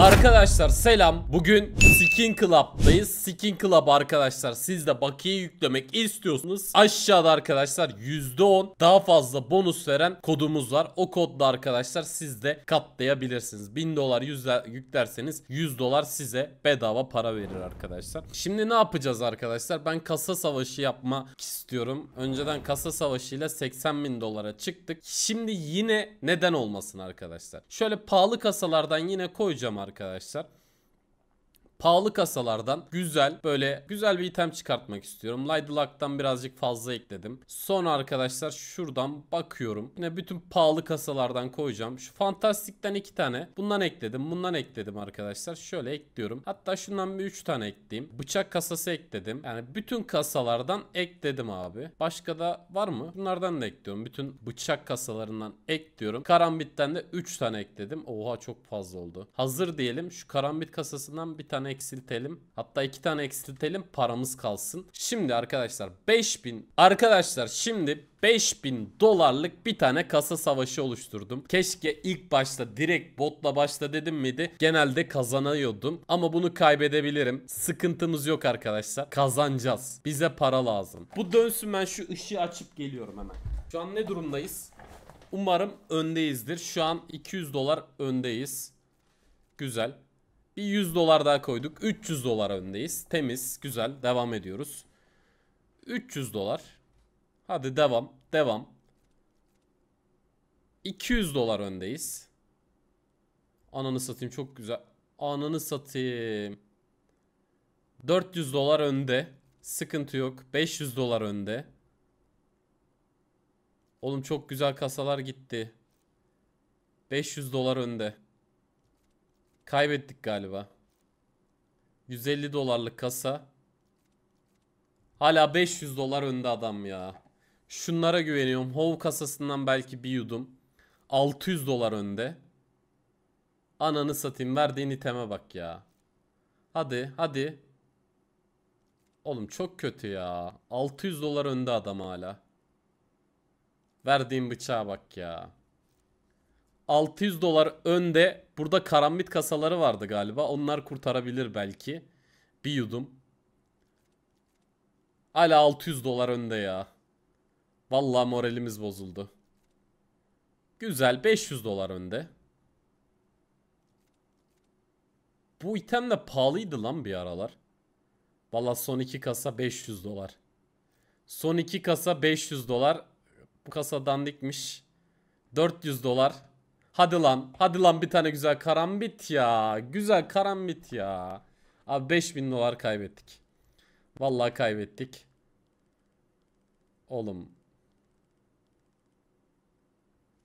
Arkadaşlar selam. Bugün Skin Club'dayız. Skin Club arkadaşlar siz de bakiye yüklemek istiyorsunuz. Aşağıda arkadaşlar %10 daha fazla bonus veren kodumuz var. O kodla arkadaşlar siz de katlayabilirsiniz. 1000 dolar yüklerseniz 100 dolar size bedava para verir arkadaşlar. Şimdi ne yapacağız arkadaşlar? Ben kasa savaşı yapmak istiyorum. Önceden kasa savaşıyla 80 bin dolara çıktık. Şimdi yine neden olmasın arkadaşlar? Şöyle pahalı kasalardan yine koyacağım arkadaşlar Antarctica, said. Pahalı kasalardan güzel böyle güzel bir item çıkartmak istiyorum. Light Luck'tan birazcık fazla ekledim. Sonra arkadaşlar şuradan bakıyorum. Yine bütün pahalı kasalardan koyacağım. Şu Fantastik'ten iki tane. Bundan ekledim. Bundan ekledim arkadaşlar. Şöyle ekliyorum. Hatta şundan bir üç tane ekleyeyim. Bıçak kasası ekledim. Yani bütün kasalardan ekledim abi. Başka da var mı? Bunlardan da ekliyorum. Bütün bıçak kasalarından ekliyorum. Karambit'ten de 3 tane ekledim. Oha çok fazla oldu. Hazır diyelim. Şu karambit kasasından bir tane eksiltelim. Hatta iki tane eksiltelim paramız kalsın. Şimdi arkadaşlar 5000 arkadaşlar şimdi 5000 dolarlık bir tane kasa savaşı oluşturdum. Keşke ilk başta direkt botla başla dedim miydi? Genelde kazanıyordum. Ama bunu kaybedebilirim. Sıkıntımız yok arkadaşlar. Kazanacağız. Bize para lazım. Bu dönsün ben şu ışığı açıp geliyorum hemen. Şu an ne durumdayız? Umarım öndeyizdir. Şu an 200 dolar öndeyiz. Güzel. Bir 100 dolar daha koyduk. 300 dolar öndeyiz. Temiz. Güzel. Devam ediyoruz. 300 dolar. Hadi devam. Devam. 200 dolar öndeyiz. Ananı satayım çok güzel. Ananı satayım. 400 dolar önde. Sıkıntı yok. 500 dolar önde. Oğlum çok güzel kasalar gitti. 500 dolar önde. Kaybettik galiba. 150 dolarlık kasa. Hala 500 dolar önde adam ya. Şunlara güveniyorum. Hov kasasından belki bir yudum. 600 dolar önde. Ananı satayım. Verdiğin iteme bak ya. Hadi hadi. Oğlum çok kötü ya. 600 dolar önde adam hala. Verdiğim bıçağa bak ya. 600 dolar önde. Burada karambit kasaları vardı galiba. Onlar kurtarabilir belki. Bir yudum. Hala 600 dolar önde ya. Vallahi moralimiz bozuldu. Güzel 500 dolar önde. Bu item de pahalıydı lan bir aralar. Valla son iki kasa 500 dolar. Son iki kasa 500 dolar. Bu kasa dandikmiş. 400 dolar. Hadi lan. Hadi lan bir tane güzel karambit ya. Güzel karambit ya. Abi 5000 dolar kaybettik. Vallahi kaybettik. Oğlum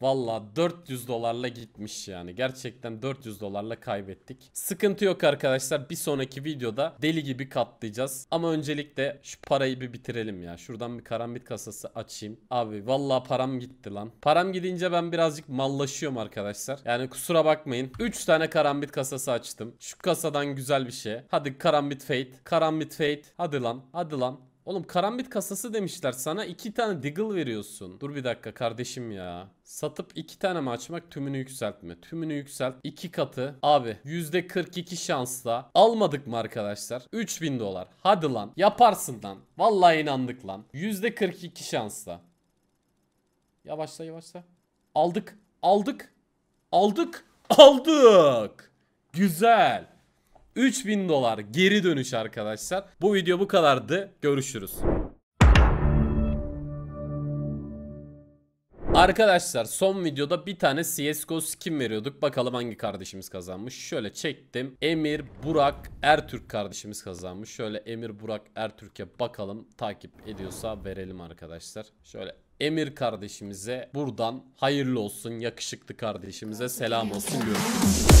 Valla 400 dolarla gitmiş yani. Gerçekten 400 dolarla kaybettik. Sıkıntı yok arkadaşlar. Bir sonraki videoda deli gibi katlayacağız. Ama öncelikle şu parayı bir bitirelim ya. Şuradan bir karambit kasası açayım. Abi valla param gitti lan. Param gidince ben birazcık mallaşıyorum arkadaşlar. Yani kusura bakmayın. 3 tane karambit kasası açtım. Şu kasadan güzel bir şey. Hadi karambit fate. Karambit fate. Hadi lan. Hadi lan. Oğlum karambit kasası demişler sana iki tane diggle veriyorsun. Dur bir dakika kardeşim ya. Satıp iki tane mi açmak tümünü yükseltme. Tümünü yükselt. iki katı. Abi %42 şansla almadık mı arkadaşlar? 3000 dolar. Hadi lan. Yaparsın lan. Vallahi inandık lan. %42 şansla. Yavaşla yavaşla. Aldık. Aldık. Aldık. Aldık. Güzel. 3000 dolar geri dönüş arkadaşlar. Bu video bu kadardı. Görüşürüz. Arkadaşlar son videoda bir tane CSGO skin veriyorduk. Bakalım hangi kardeşimiz kazanmış. Şöyle çektim. Emir Burak Ertürk kardeşimiz kazanmış. Şöyle Emir Burak Ertürk'e bakalım. Takip ediyorsa verelim arkadaşlar. Şöyle Emir kardeşimize buradan hayırlı olsun. Yakışıklı kardeşimize selam olsun. Görüşürüz.